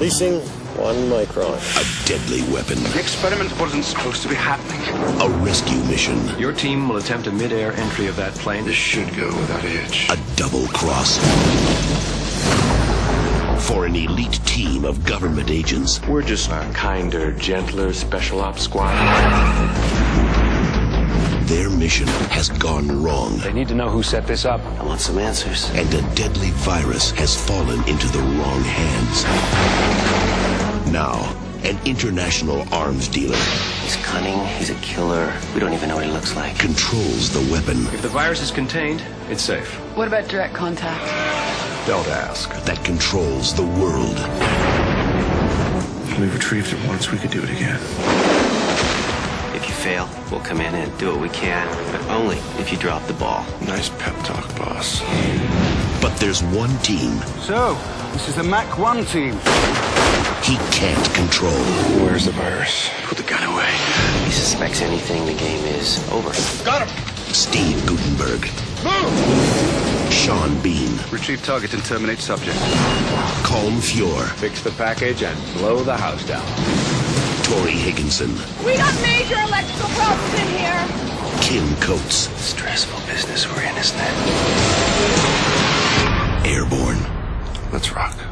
Increasing one micron. A deadly weapon. The experiment wasn't supposed to be happening. A rescue mission. Your team will attempt a mid-air entry of that plane. This should go without a hitch. A double cross. For an elite team of government agents. We're just a kinder, gentler special ops squad. Their mission has gone wrong. They need to know who set this up. I want some answers. And a deadly virus has fallen into the wrong hands. Now, an international arms dealer He's cunning. He's a killer. We don't even know what he looks like. controls the weapon If the virus is contained, it's safe. What about direct contact? Don't ask. that controls the world. We retrieved it once, we could do it again. If you fail, we'll come in and do what we can, but only if you drop the ball. Nice pep talk, boss. But there's one team So, this is the Mac 1 team. he can't control. Where's the virus? Put the gun away. He suspects anything, the game is over. Got him! Steve Guttenberg. Move! Sean Bean. Retrieve target and terminate subject. Colm Feore. Fix the package and blow the house down. Tori Higginson. We got major electrical problems in here. Kim Coates. Stressful business we're in, isn't it? Let's rock.